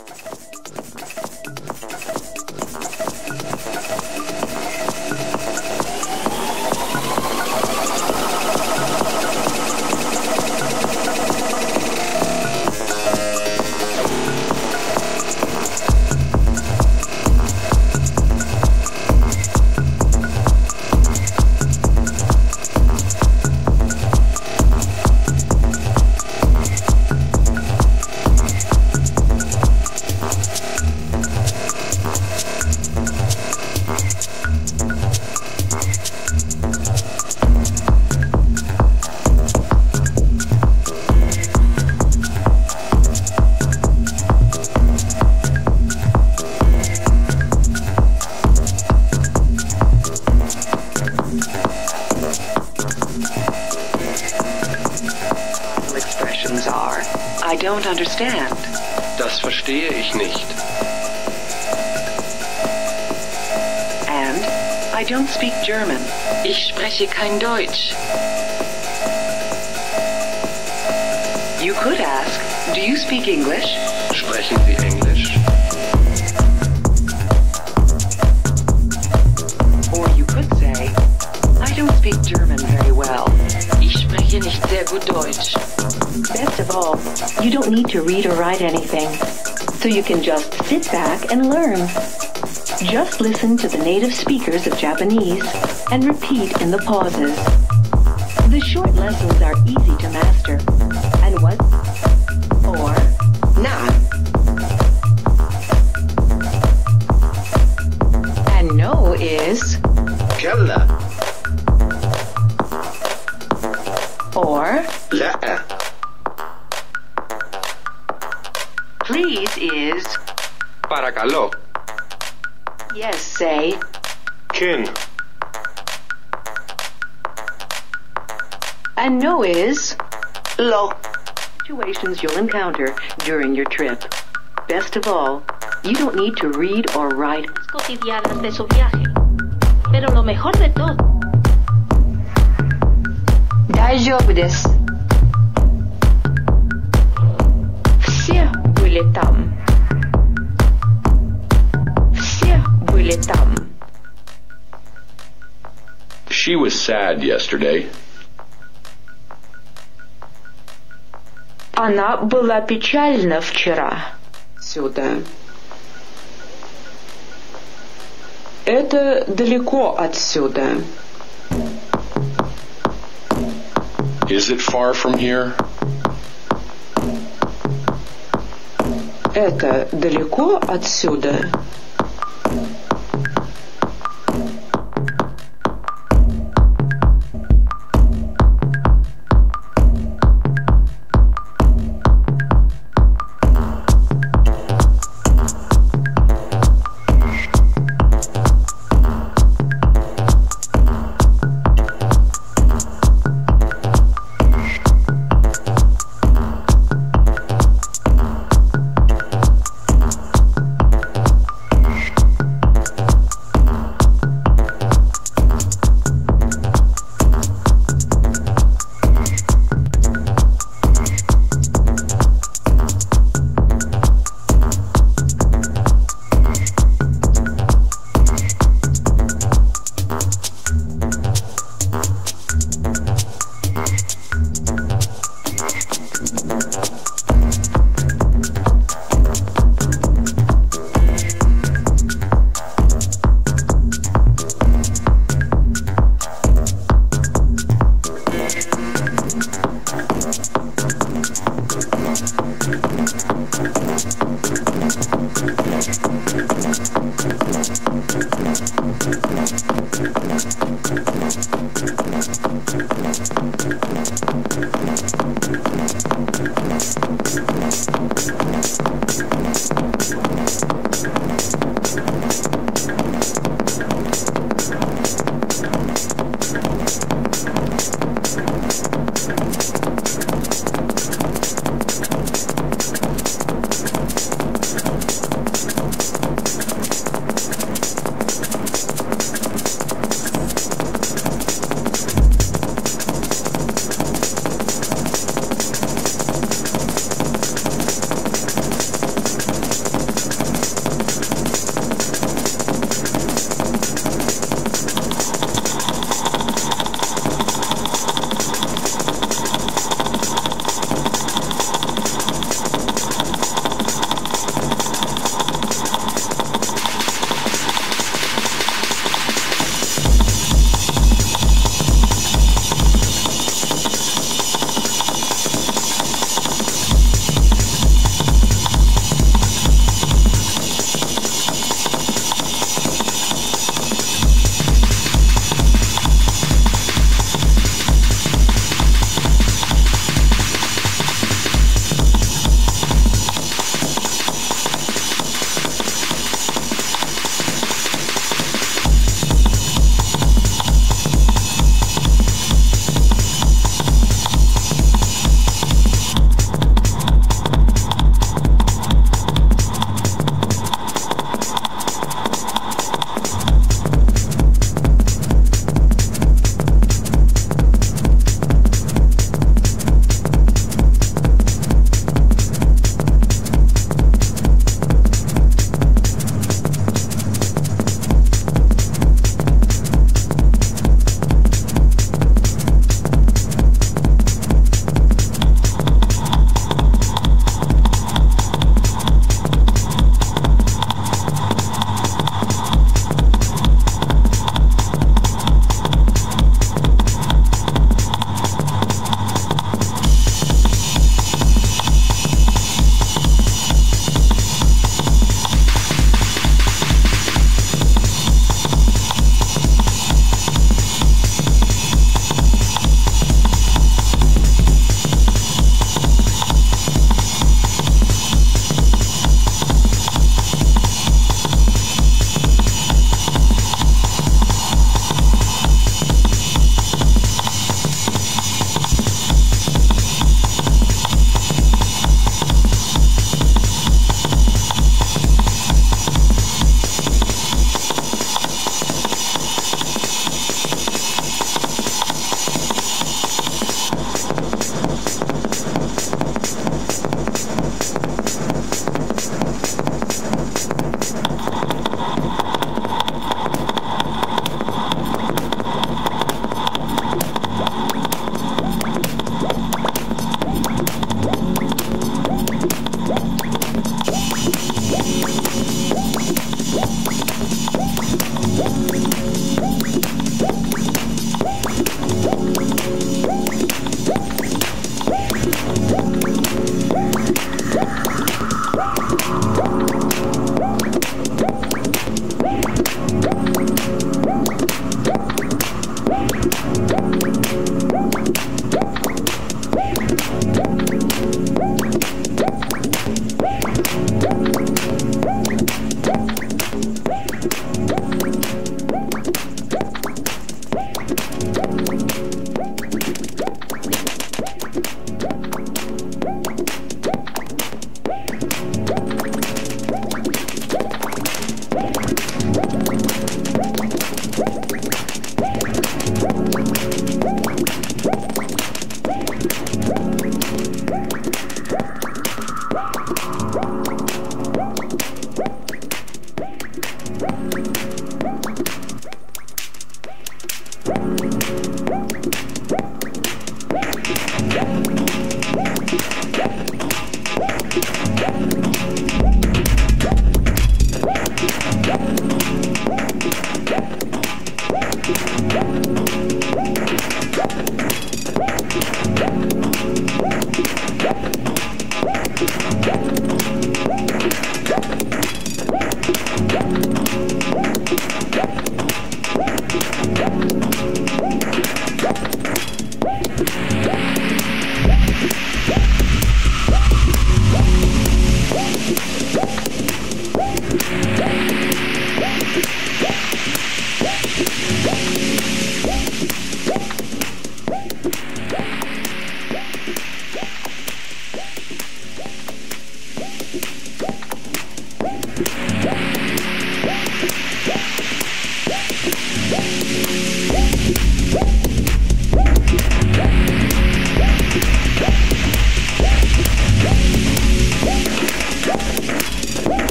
Okay. And repeat in the pauses. is low situations you'll encounter during your trip. Best of all, you don't need to read or write. Cotidianas de su viaje. Pero lo mejor de todo. Daijoubu desu. Все были там. Все были там. She was sad yesterday. Она была печальна вчера. Сюда. Это далеко отсюда. Is it far from here? Это далеко отсюда.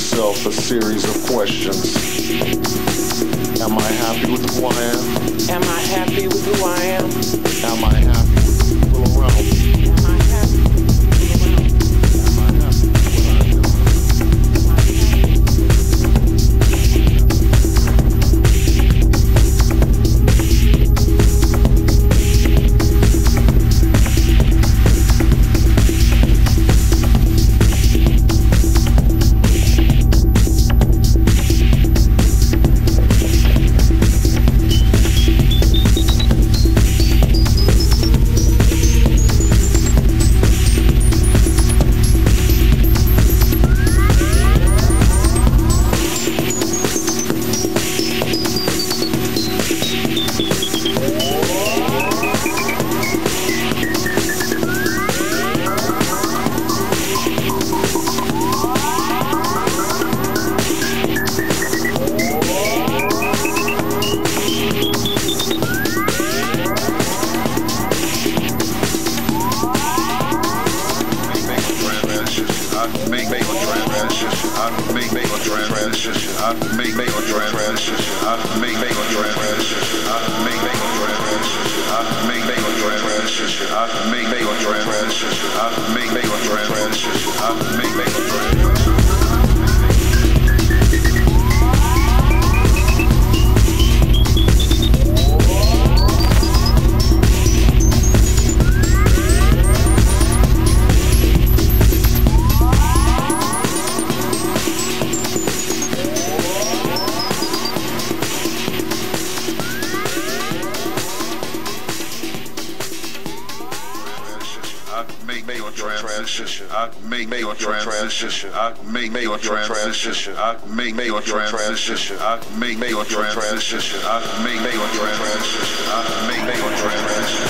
myself a series of questions. Am I happy with who I am? Am I happy with who I am? Am I happy with the people around me? make your transition. I make your transition. I make your transition. I make your transition. I make your transition. I make your transition.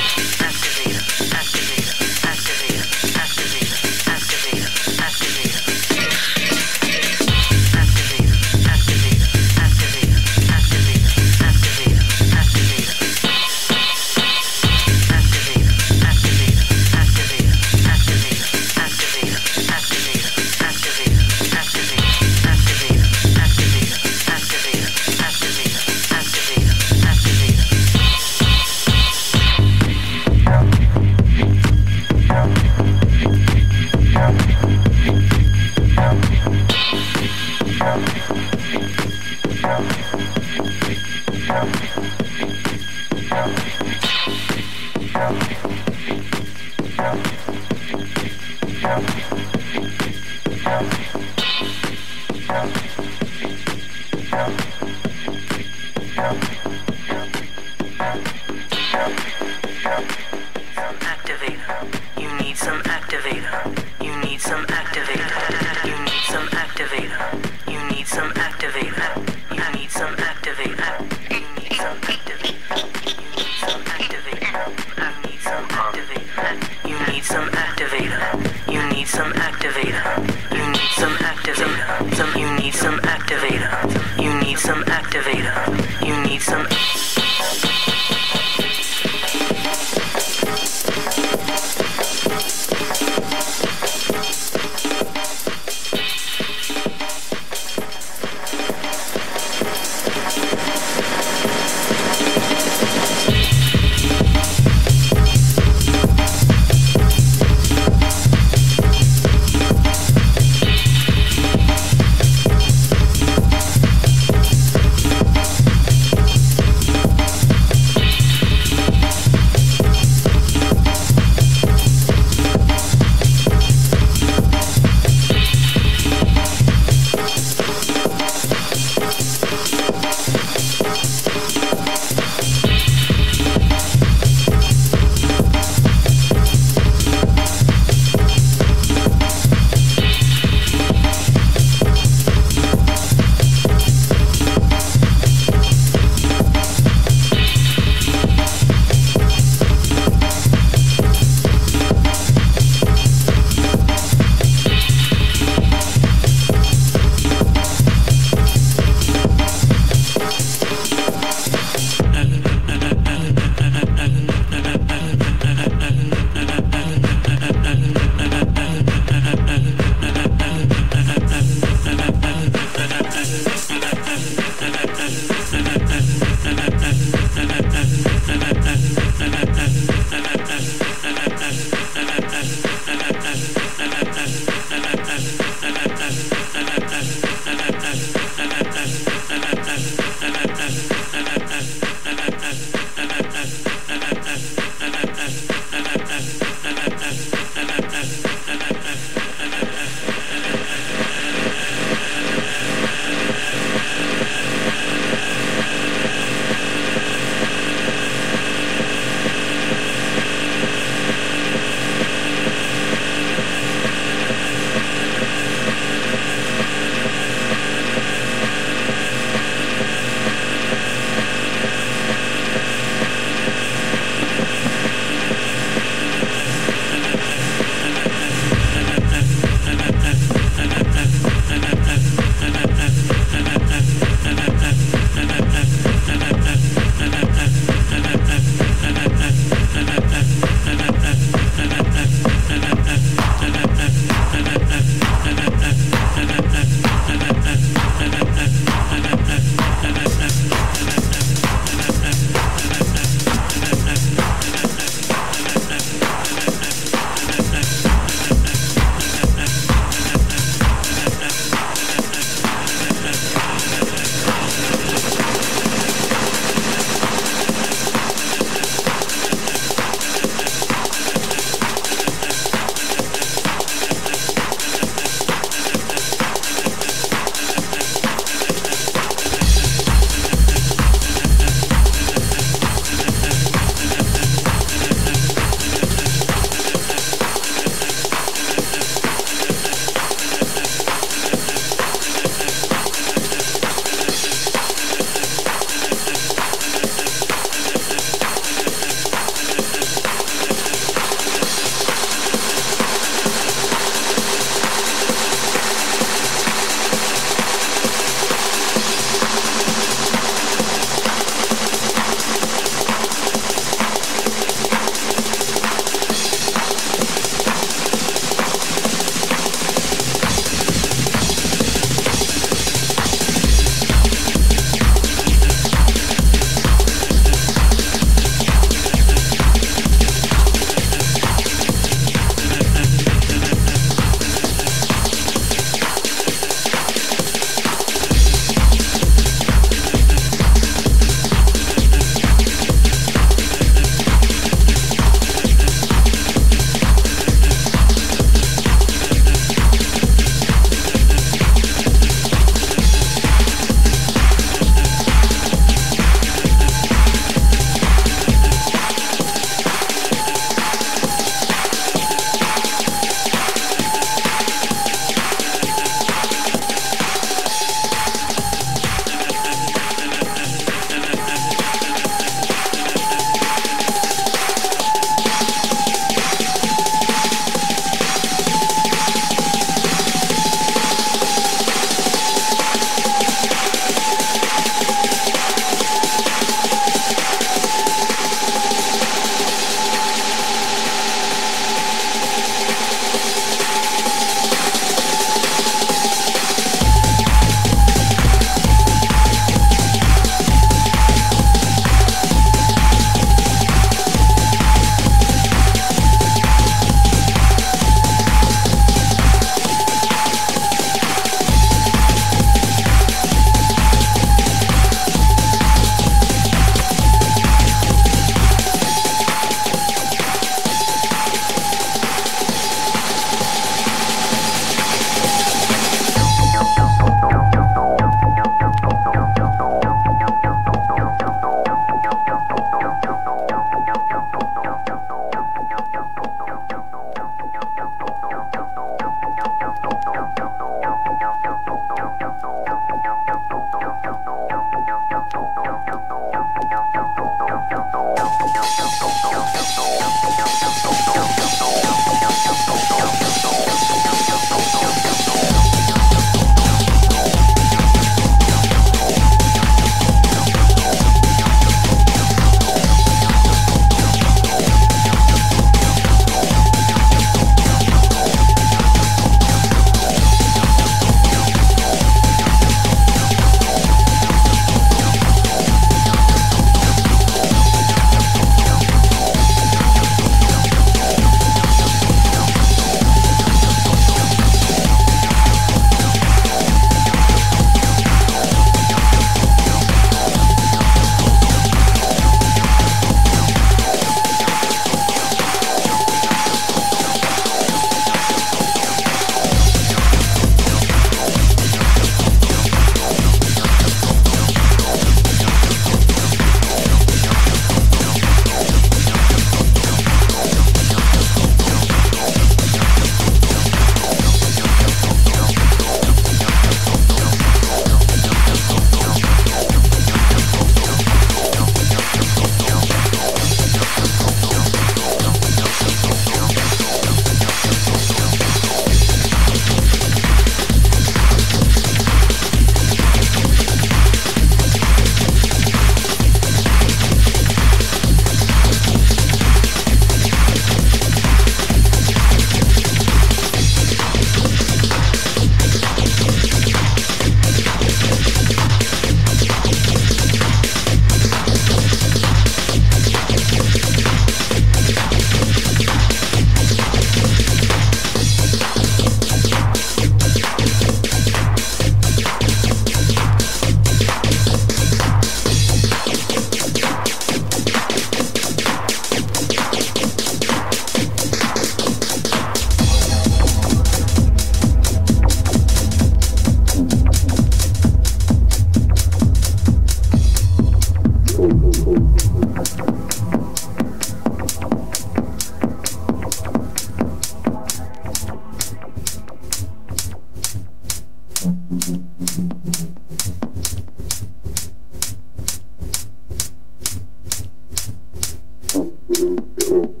I'm losing